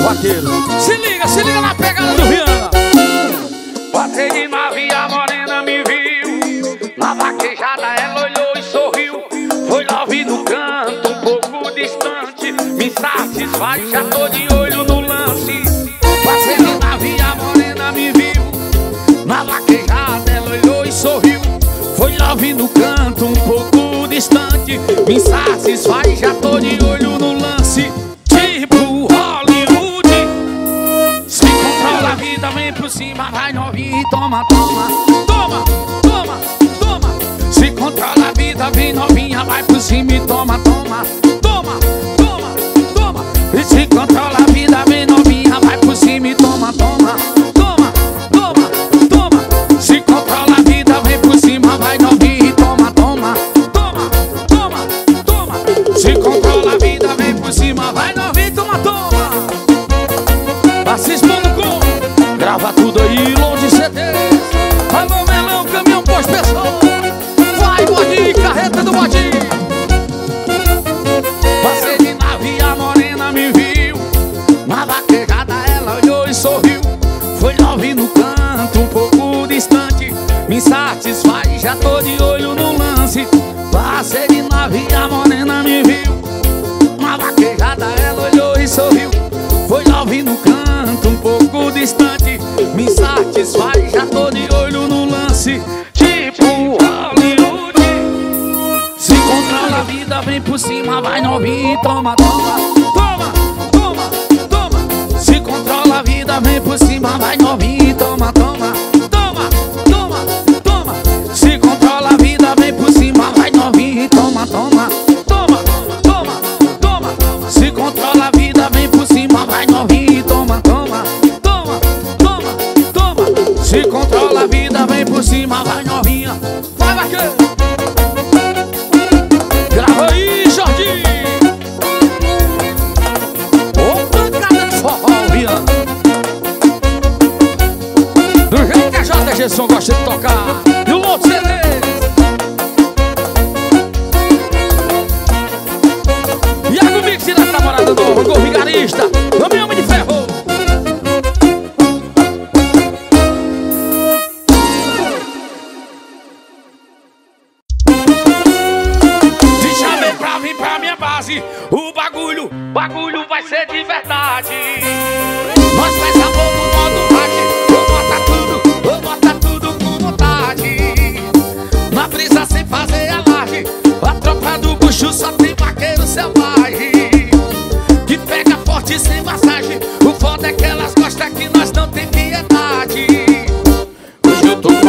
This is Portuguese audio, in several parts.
vaqueiro. Se liga, se liga na pegada do Rihanna. Passei de navio, a morena me viu. Na vaquejada ela olhou e sorriu. Foi love no canto, um pouco distante. Me satisfaz, já tô de olho no lance. Passei de navio, a morena me viu. Na vaquejada ela olhou e sorriu. Foi love no canto, um pouco distante. Me satisfaz, já tô de olho no lance. toma, toma, toma, toma, toma. Se controla a vida, vem novinha, vai por cima e toma, toma, toma, toma, toma. E se controla toma, toma.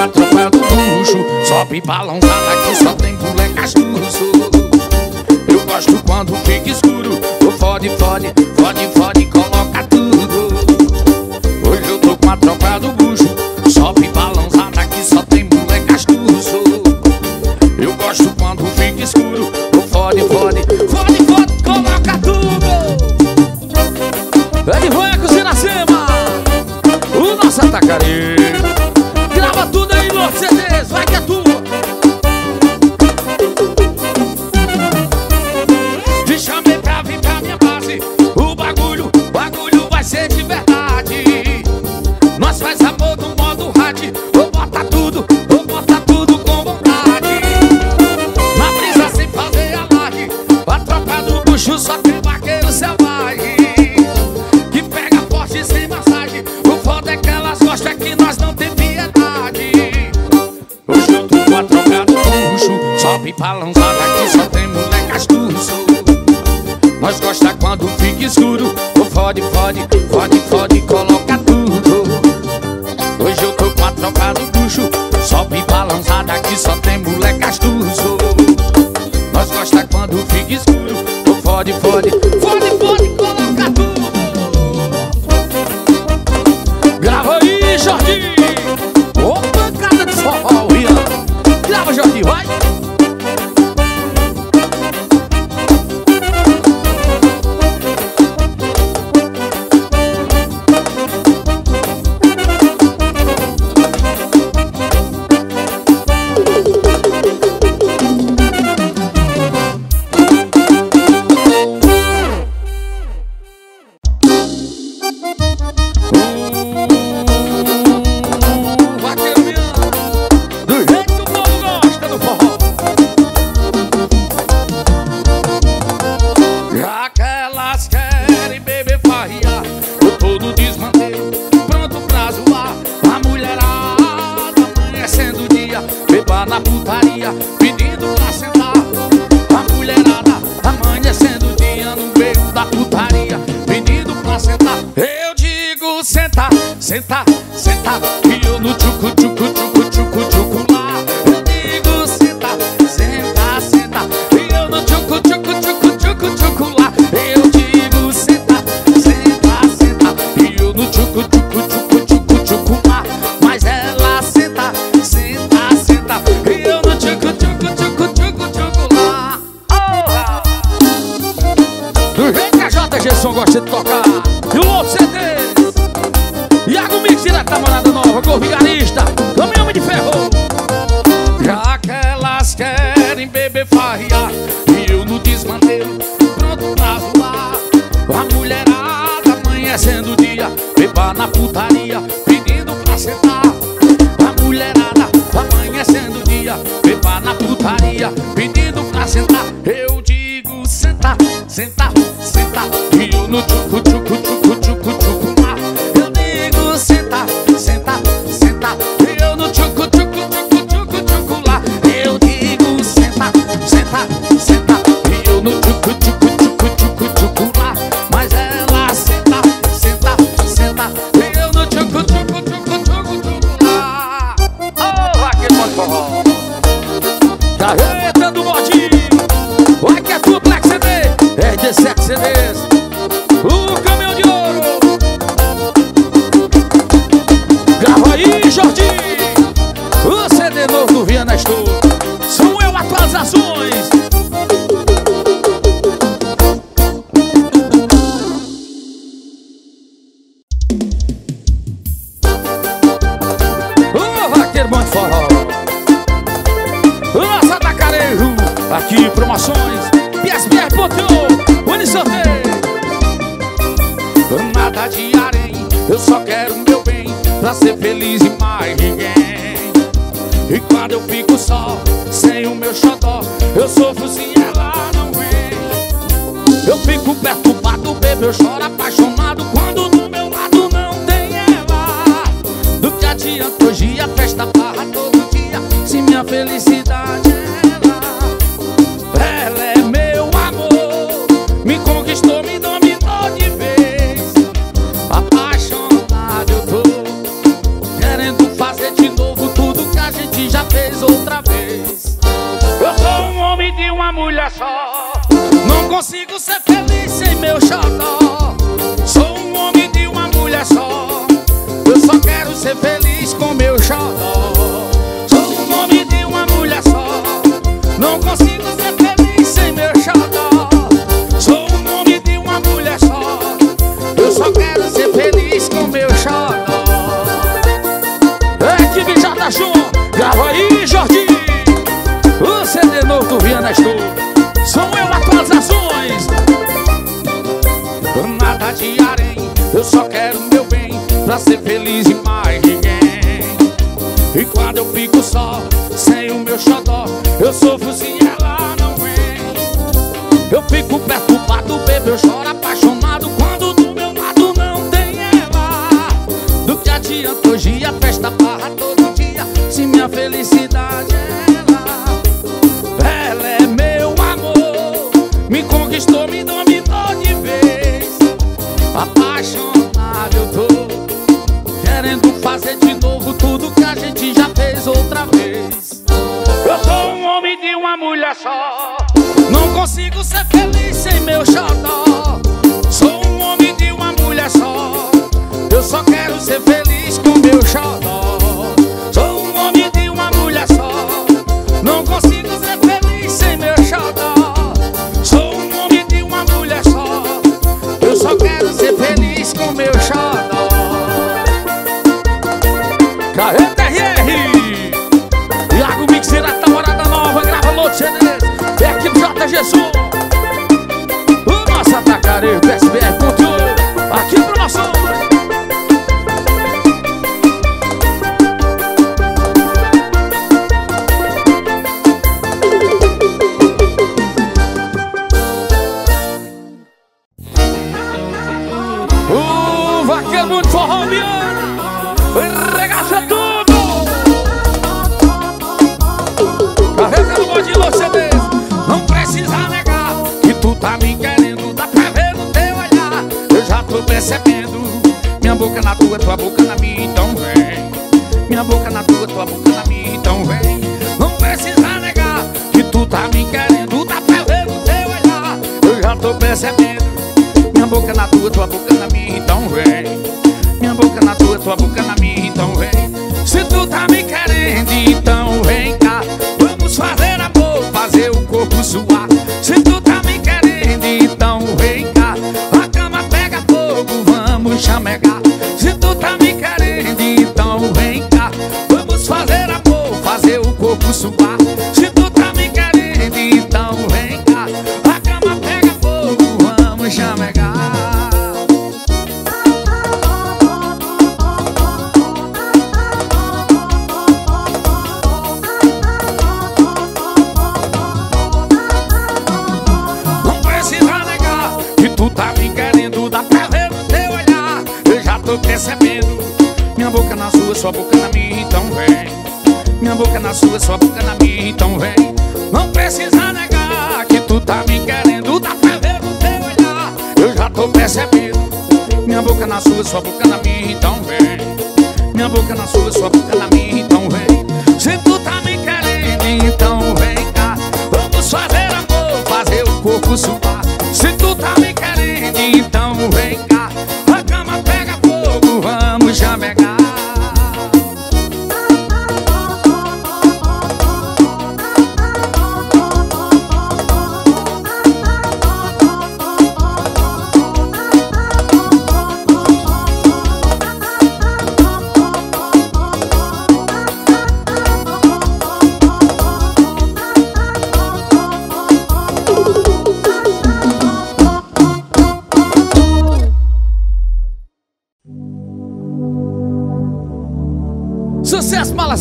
a tropa do luxo. Sobe balançada que só tem moleca churuço Eu gosto quando fica escuro. Eu fode, fode, fode, fode, coloca beba na putaria Pedindo pra sentar. A mulherada amanhecendo o dia beba na putaria Pedindo pra sentar. Eu digo sentar, sentar Não consigo ser feliz sem meu xodó. Sou um homem de uma mulher só. Eu só quero ser feliz. Gessu O nosso atacarejo PSBR.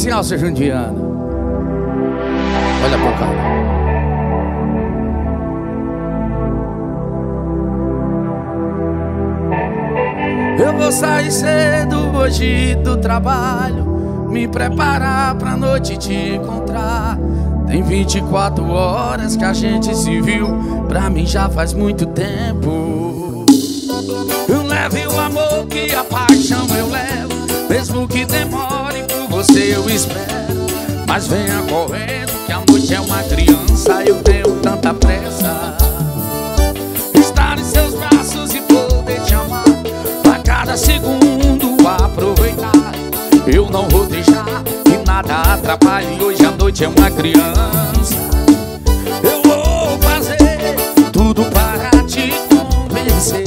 Sucesso Malacial, seu Jundiana. Olha pra cara. Eu vou sair cedo hoje do trabalho Me preparar pra noite te encontrar Tem 24 horas que a gente se viu Pra mim já faz muito tempo Eu leve o amor que a paixão eu levo Mesmo que demore você eu espero. Mas venha correndo que a noite é uma criança. Eu tenho tanta pressa. Estar em seus braços e poder te amar. A cada segundo aproveitar. Eu não vou deixar que nada atrapalhe. Hoje a noite é uma criança. Eu vou fazer tudo para te convencer.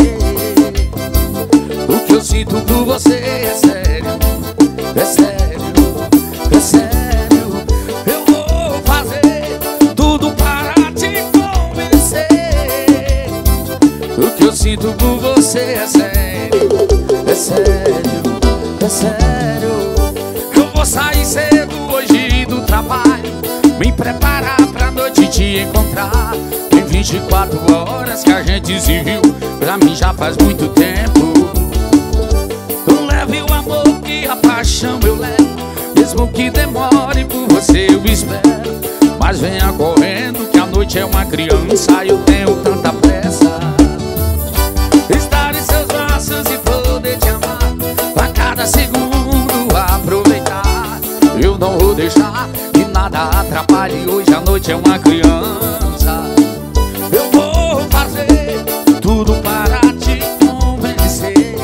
O que eu sinto por você é sério É sério, é sério Eu vou fazer tudo para te convencer o que eu sinto por você é sério, é sério, é sério. Eu vou sair cedo hoje do trabalho, me preparar pra noite te encontrar. Tem 24 horas que a gente se viu, pra mim já faz muito tempo. Mesmo que demore por você eu espero. Mas venha correndo que a noite é uma criança, eu tenho tanta pressa. Estar em seus braços e poder te amar A cada segundo aproveitar Eu não vou deixar que nada atrapalhe Hoje a noite é uma criança Eu vou fazer tudo para te convencer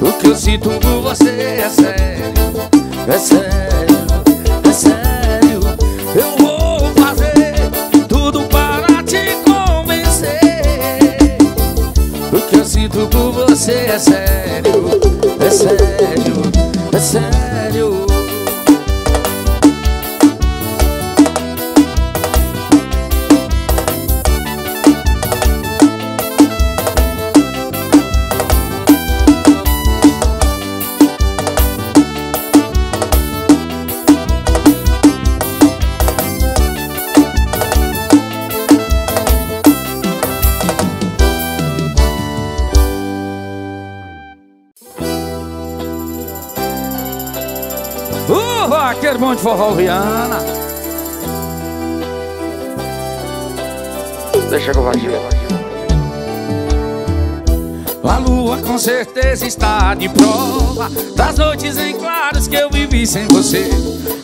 O que eu sinto por você é sério É vaqueiro bom de forró Viana. Deixa que eu aqui. A lua com certeza está de prova Das noites em claros que eu vivi sem você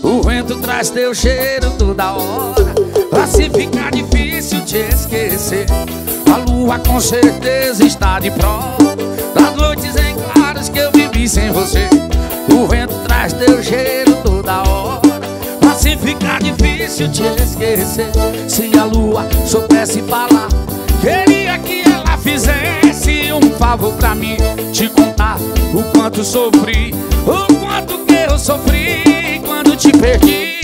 O vento traz teu cheiro toda hora Pra se ficar difícil te esquecer A lua com certeza está de prova Das noites em claros que eu vivi sem você O vento traz teu cheiro toda hora Ficar difícil te esquecer. Se a lua soubesse falar. Queria que ela fizesse um favor pra mim. Te contar o quanto sofri O quanto que eu sofri quando te perdi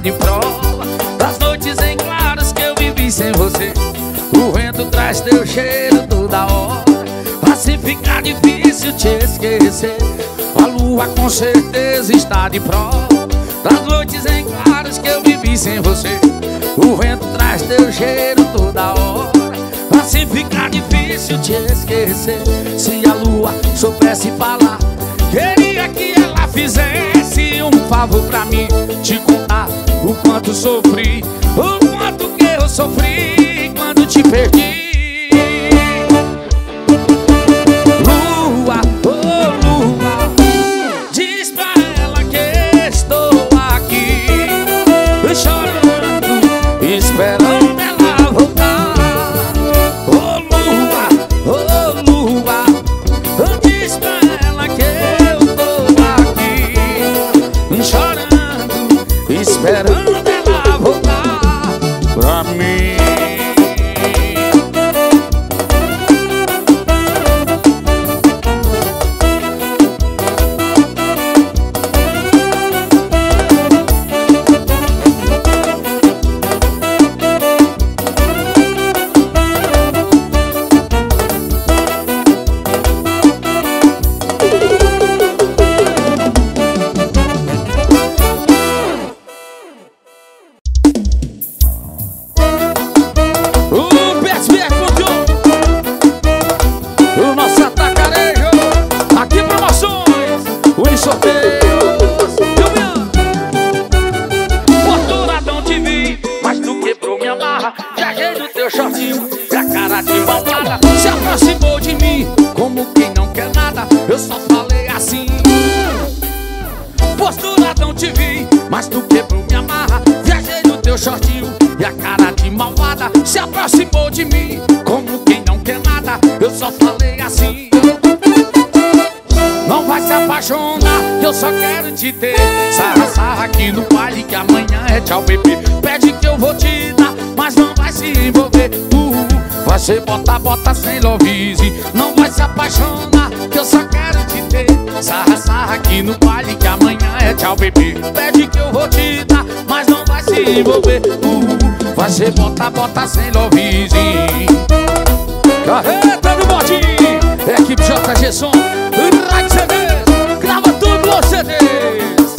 de prova. Das noites em claros que eu vivi sem você. O vento traz teu cheiro toda hora. Pra se ficar difícil te esquecer. A lua com certeza está de prova. Das noites em claros que eu vivi sem você. O vento traz teu cheiro toda hora. Pra se ficar difícil te esquecer. Se a lua soubesse falar Queria que ela fizesse um favor pra mim Te contar o quanto sofri O quanto que eu sofri quando te perdi eso Ser bota, bota sem lovise Não vai se apaixonar Que eu só quero te ter. Sarra, sarra aqui no baile Que amanhã é tchau bebê. Pede que eu vou te dar Mas não vai se envolver. Uh, Vai ser bota, bota sem lovise Carreta no bodinho Equipe JG Som Right CDs Grava tudo CDs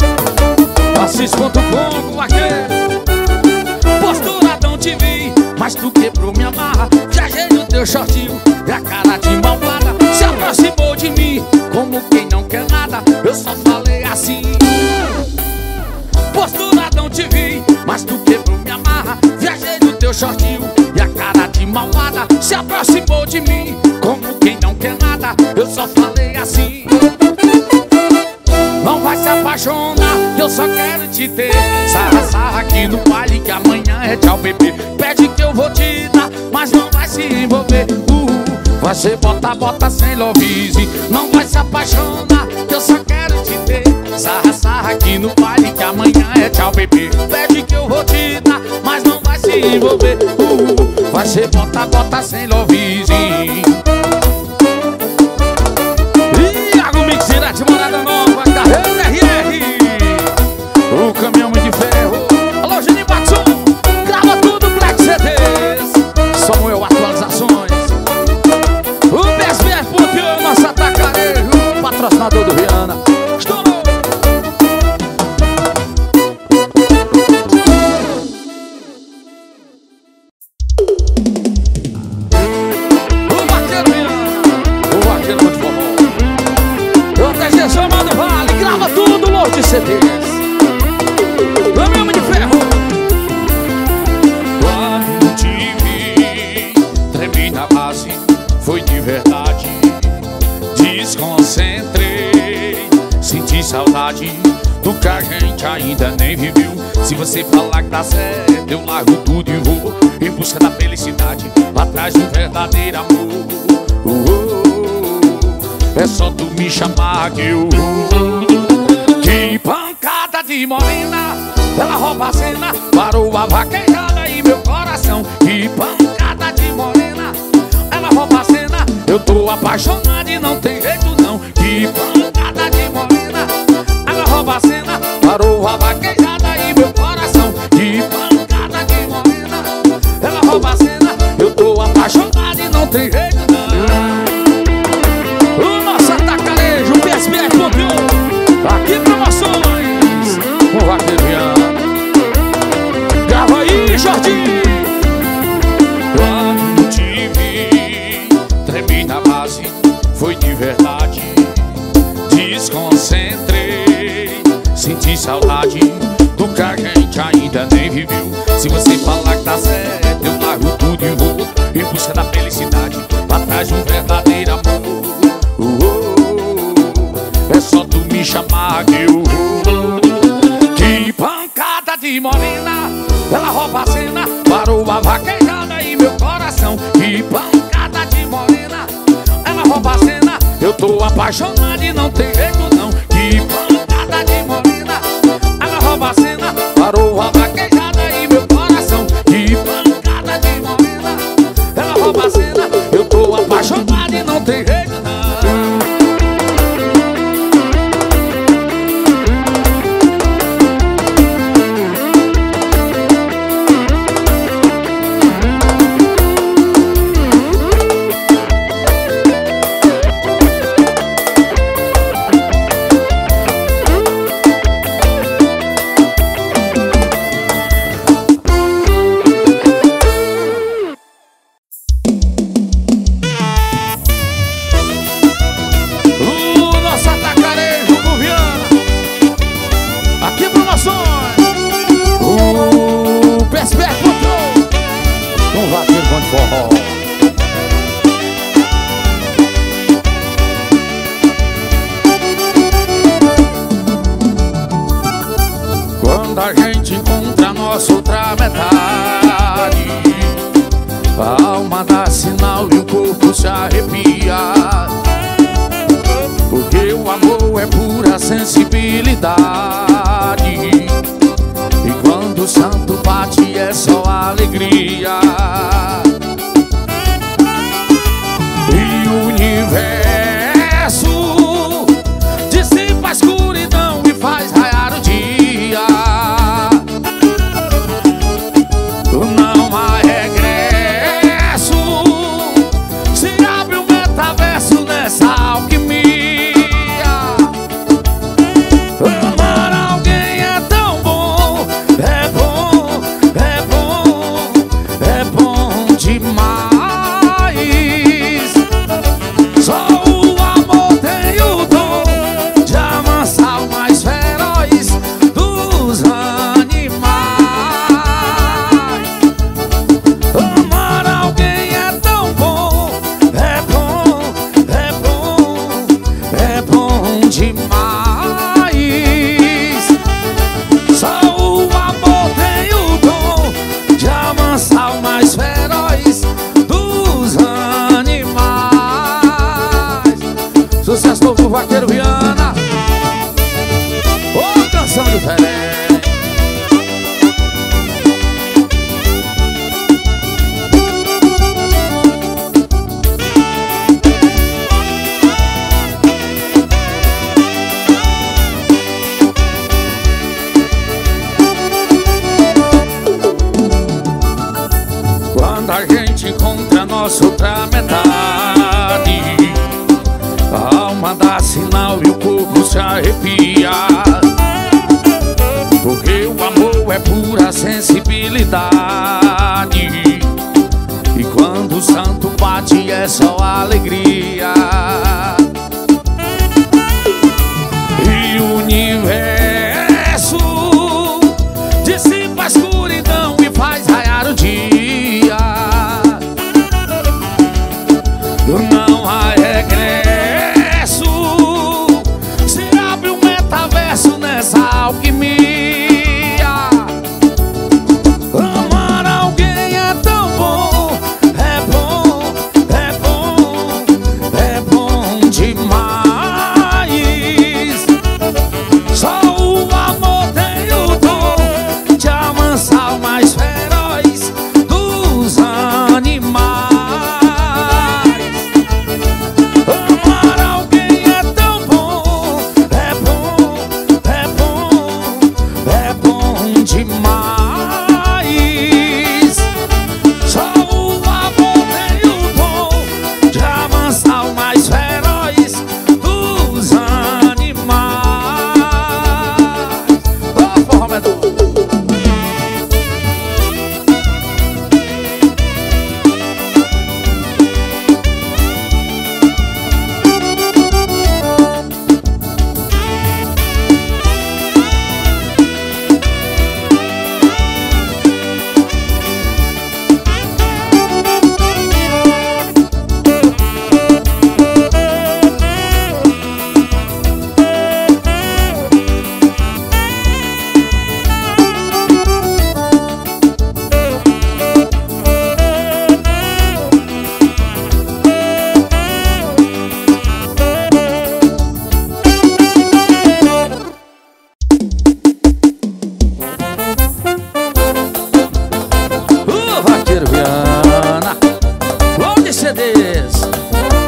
Assis.com Teu shortinho E a cara de malvada. Se aproximou de mim Como quem não quer nada. Eu só falei assim. Postura não te vi Mas tu quebrou minha marra. Viajei no teu shortinho E a cara de malvada. Se aproximou de mim Como quem não quer nada. Eu só falei assim. Não vai se apaixonar Eu só quero te ter. Sarra, sarra aqui no baile Que amanhã é tchau bebê. Pede que eu vou te dar mas não vai se envolver. Uh, vai ser bota, bota sem lovise, não vai se apaixonar, que eu só quero te ter. Sarra, sarra aqui no baile, que amanhã é tchau, bebê. Pede que eu vou te dar, mas não vai se envolver. Uh, vai ser bota, bota sem lovise. invadiu. Que pancada de morena, ela rouba a cena, parou a vaquejada e meu coração. Que pancada de morena, ela rouba a cena, eu tô apaixonado e não tem jeito não. Que pancada de morena, ela rouba a cena, parou a vaquejada e meu coração. Que pancada de morena, ela rouba a cena, eu tô apaixonado e não tem jeito apaixonado e não tem me.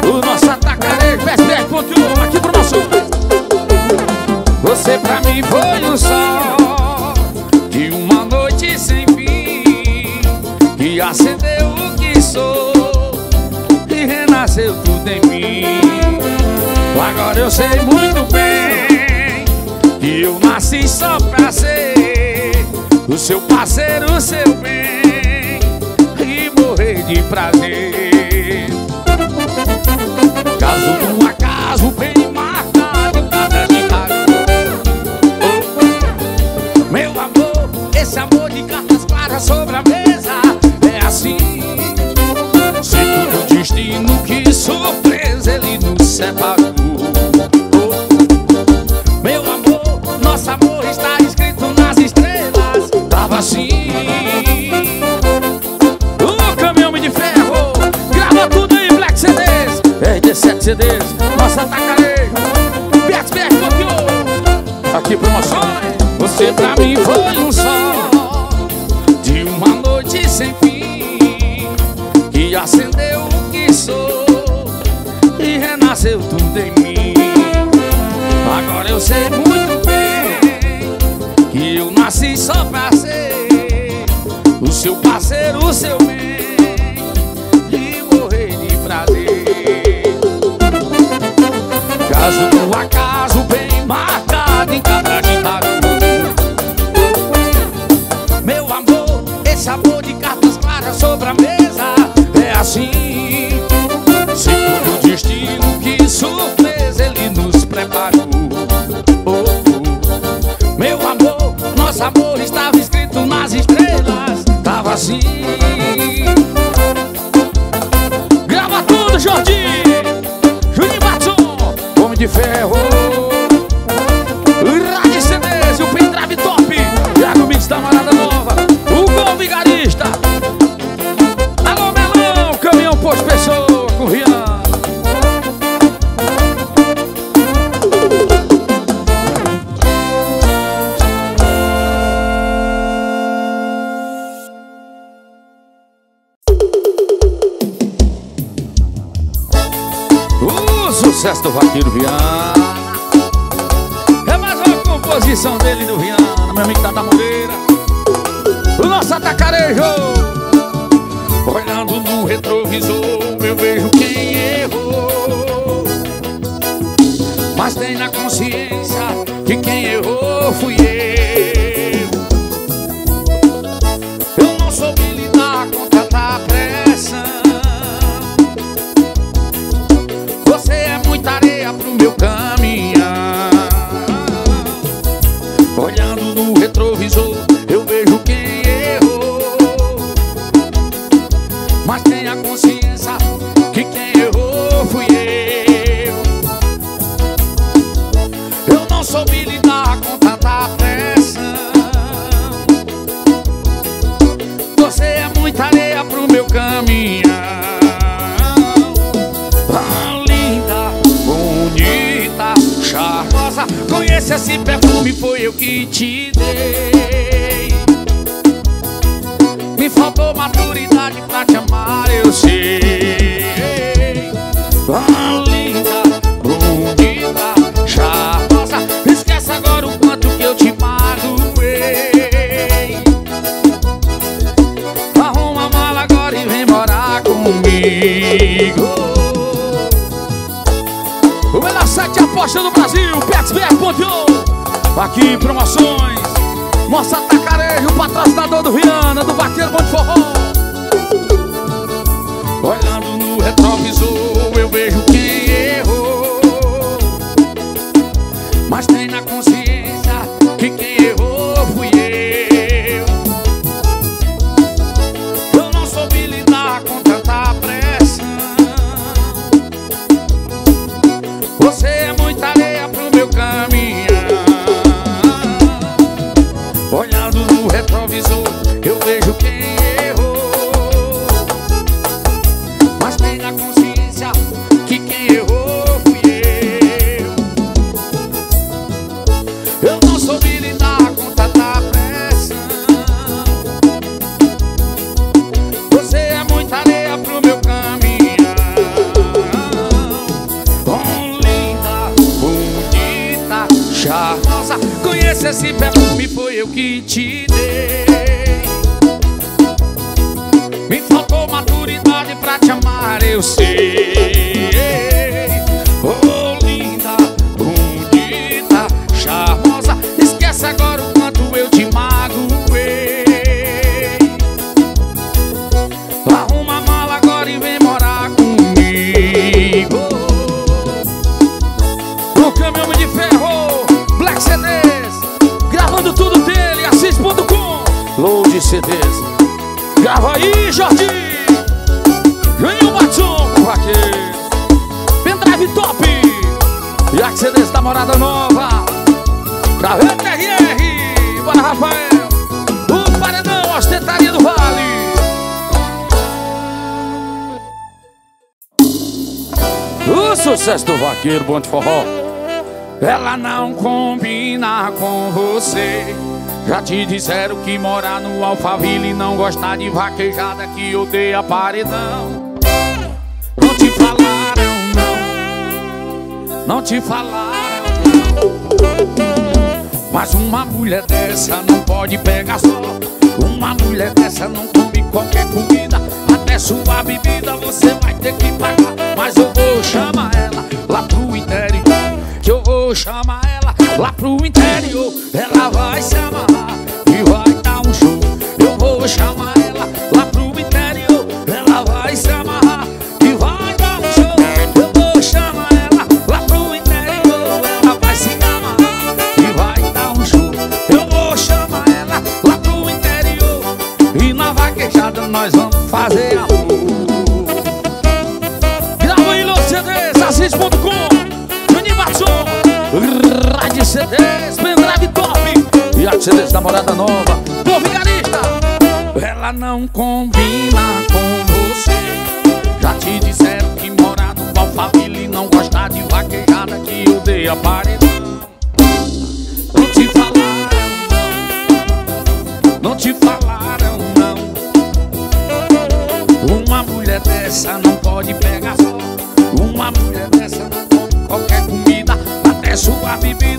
O nosso atacarejo Best é conteúdo aqui pro nosso. Você pra mim foi o sol de uma noite sem fim que acendeu o que sou e renasceu tudo em mim. Agora eu sei muito bem que eu nasci só pra ser o seu parceiro, o seu bem de prazer Caso do acaso bem marcado Cada. Meu amor, esse amor de cartas claras sobre a mesa É assim Sei o destino, que surpresa ele nos separou Disseram que mora no Alphaville e não gosta de vaquejada que odeia paredão. Não te falaram, não. Não te falaram, não. Mas uma mulher dessa não pode pegar só. Uma mulher dessa não come qualquer comida. Até sua bebida você vai ter que pagar. Mas eu vou chamar ela lá pro interior. Que eu vou chamar ela lá pro interior. Ela vai se amarrar. E vai dar um show. Eu vou chamar ela CDs da Morada Nova. Ô vigarista! Ela não combina com você. Já te disseram que mora no Alphaville Não gosta de vaquejada que odeia paredão Não te falaram não. Não te falaram não. Uma mulher dessa não pode pegar só Uma mulher dessa não come qualquer comida. Até sua bebida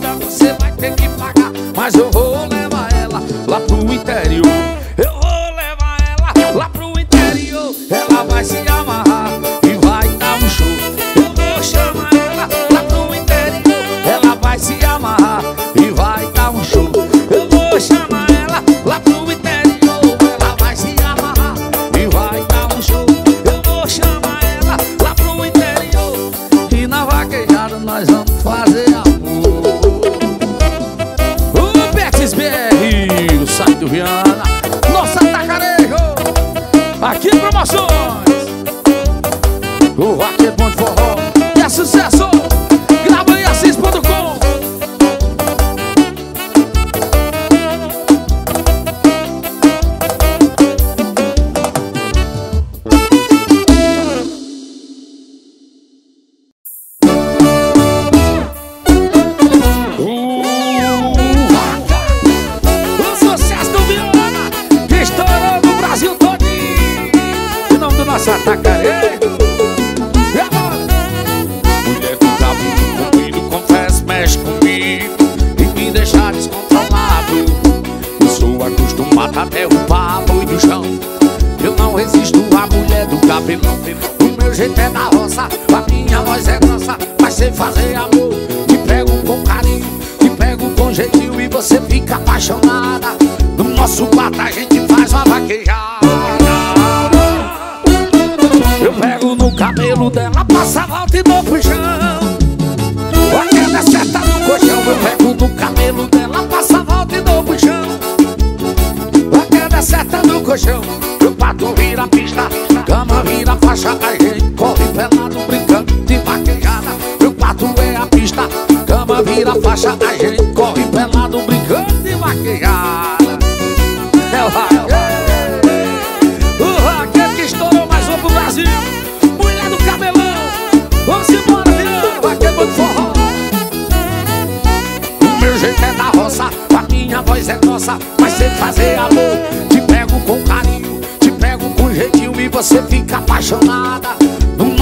Do cabelo dela passa volta e dou chão. A queda é certa no colchão Meu pato vira pista Cama vira faixa A gente corre pelado brincando de vaquejada Meu pato é a pista Cama vira faixa A gente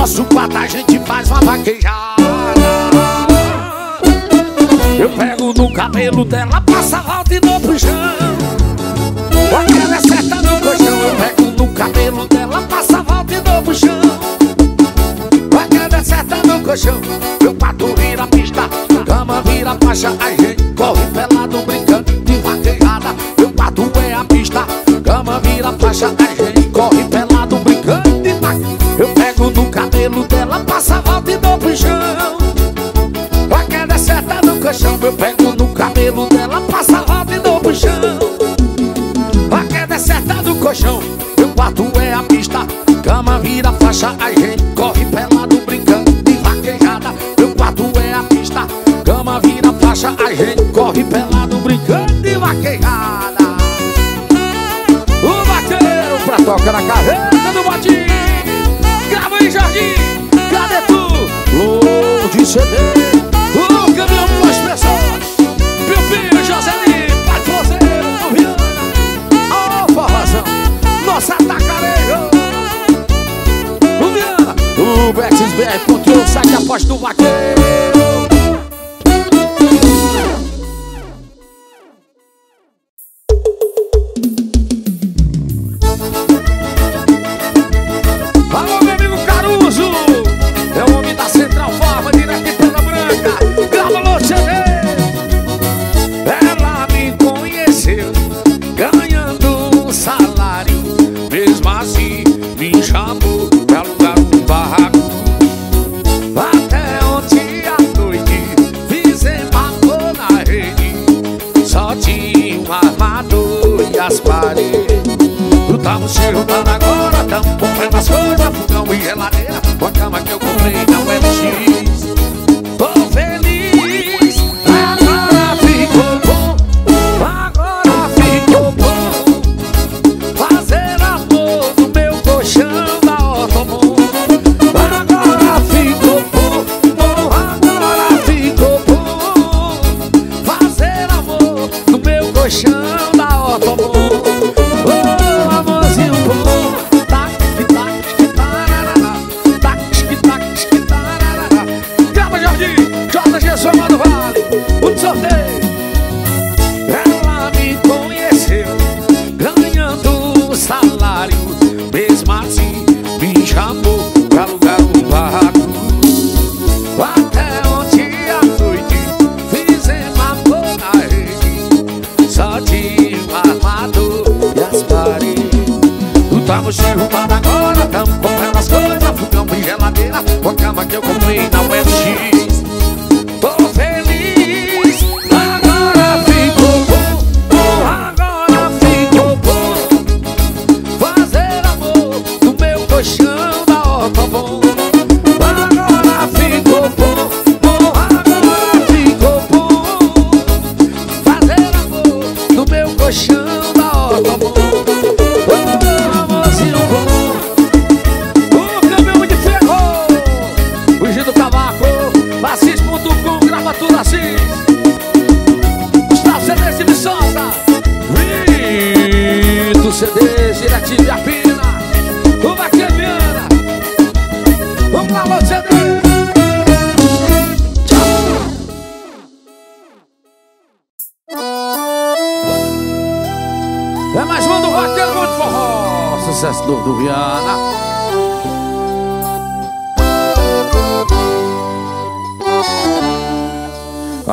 nosso quarto a gente faz uma vaquejada. Eu pego no cabelo dela, passa alto e dou pro chão. É no colchão Eu pego no cabelo dela, passa alto e dou pro chão. Porque é no colchão Meu pato vira pista, cama vira faixa A gente corre pelado brincando de vaquejada. Meu pato é a pista, cama vira faixa Fica na casa.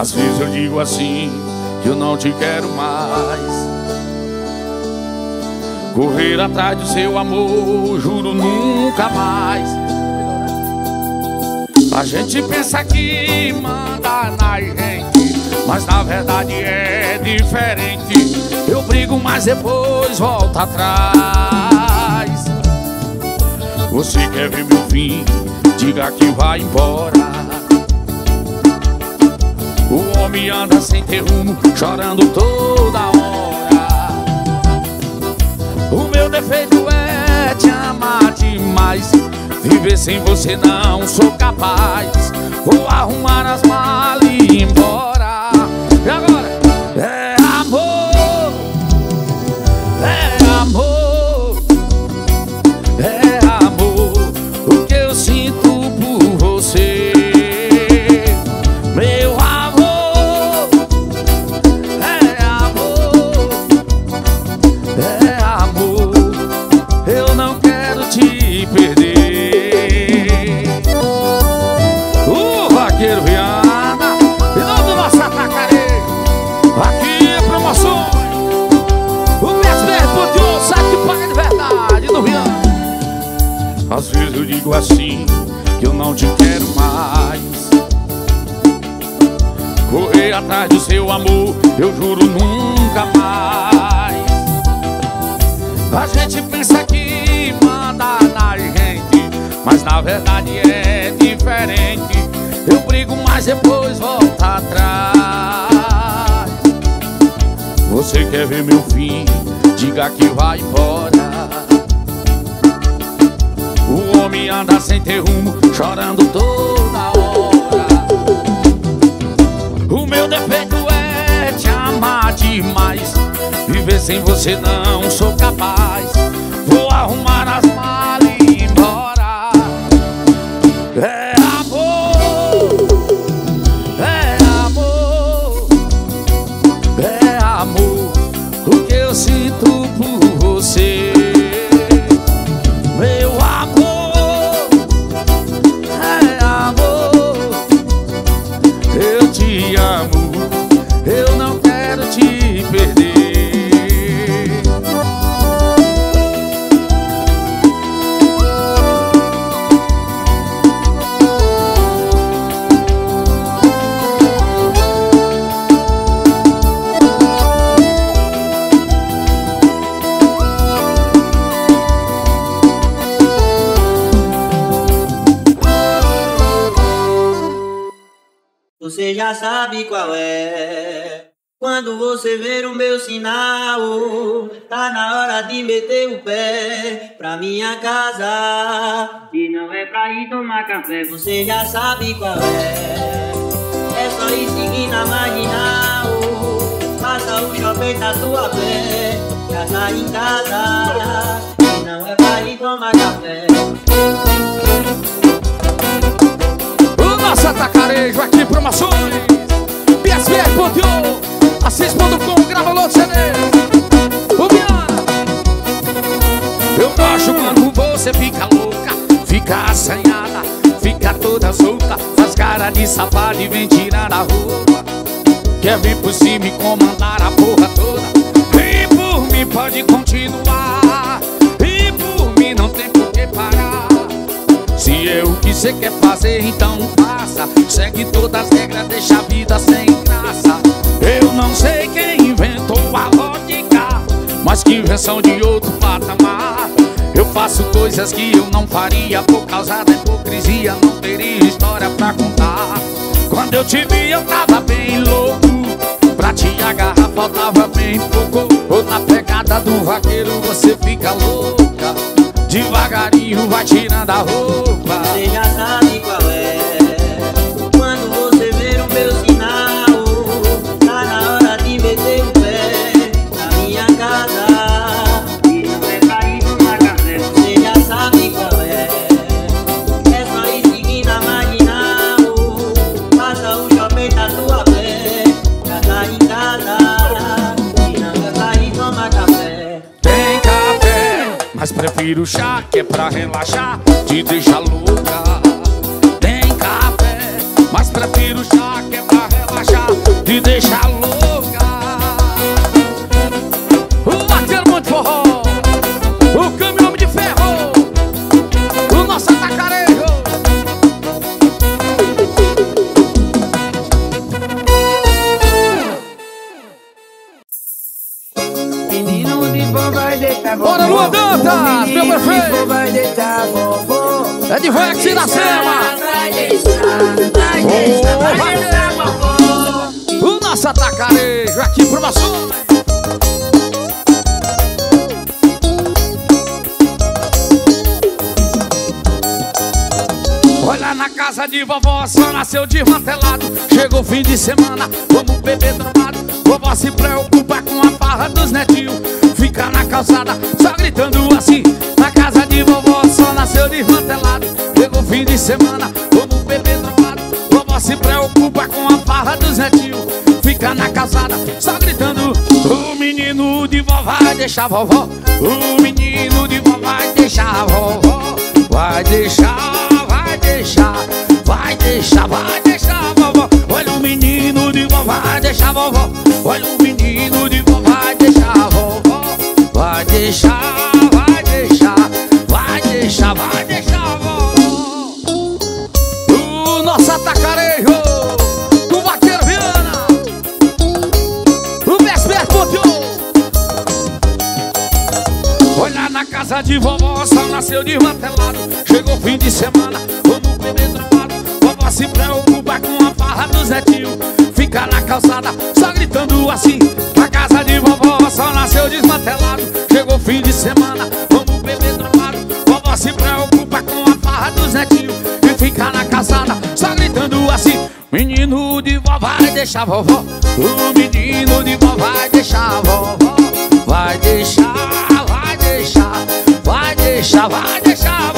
Às vezes eu digo assim que eu não te quero mais. Correr atrás do seu amor, juro nunca mais. A gente pensa que manda na gente Mas na verdade é diferente. Eu brigo, mas depois volto atrás. Você quer ver meu fim? Diga que vai embora o homem anda sem ter rumo, chorando toda hora. O meu defeito é te amar demais. Viver sem você não sou capaz. Vou arrumar as malas e ir embora Correr atrás do seu amor Eu juro nunca mais. A gente pensa que manda na gente Mas na verdade é diferente. Eu brigo, mas depois volto atrás. Você quer ver meu fim? Diga que vai embora. O homem anda sem ter rumo Chorando toda hora defeito é te amar demais. Viver sem você não sou capaz. Vou arrumar Quando você ver o meu sinal, tá na hora de meter o pé pra minha casa. E não é pra ir tomar café, você já sabe qual é. É só ir seguir na marginal. Passa o shopping da tua pé, já tá em casa. E não é pra ir tomar café. O nosso atacarejo aqui promoções PSVR Ponteou Assis.com grava CD O Viana Eu gosto quando você fica louca Fica assanhada Fica toda solta Faz cara de safado e vem tirando a roupa. Quer vir por cima e comandar a porra toda? E por mim pode continuar E por mim não tem por que parar. Se é o que você quer fazer, então faça. Segue todas as regras, deixa a vida sem graça Eu não sei quem inventou a lógica Mas que invenção de outro patamar. Eu faço coisas que eu não faria Por causa da hipocrisia, não teria história pra contar. Quando eu te vi eu tava bem louco. Pra te agarrar faltava bem pouco. Ou na pegada do vaqueiro você fica louca. Devagarinho vai tirando a roupa prefiro chá que é pra relaxar Te deixa louca. Tem café Mas prefiro chá que é pra relaxar Te deixa louca vovó, só nasceu desmantelado Chegou fim de semana, vamos beber drogado Vovó se preocupa com a farra dos netinhos. Fica na calçada, só gritando assim. Na casa de vovó, só nasceu desmantelado Chegou fim de semana, vamos beber drogado Vovó se preocupa com a farra dos netinhos. Fica na calçada, só gritando. O menino de vó vai deixar vovó. O menino de vó vai deixar vovó. Vai deixar, vai deixar, deixar, vai deixar vovó. Olha o menino de vó, vai deixar vovó. Olha o menino de vó, vai deixar vovó. Vai deixar, vai deixar, vai deixar, vai deixar vovó. O nosso atacarejo Do Vaqueiro Viana O Vesper Olha na casa de vovó, só nasceu desmantelado Chegou fim de semana, se preocupa com a farra dos netinhos Fica na calçada, só gritando assim. Na casa de vovó, só nasceu desmantelado. Chegou fim de semana, vamos beber drogado Vovó se preocupa com a farra dos netinhos E fica na calçada, só gritando assim. Menino de vó vai deixar vovó. O menino de vó vai deixar vovó. Vai deixar, vai deixar, vai deixar, vai deixar